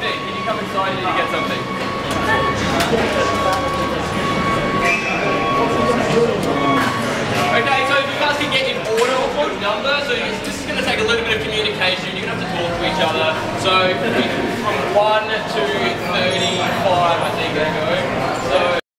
Hey, can you come inside? I need to get something. Okay, so if you guys can get in order or what number, so this is going to take a little bit of communication. You're going to have to talk to each other. So from 1 to 30.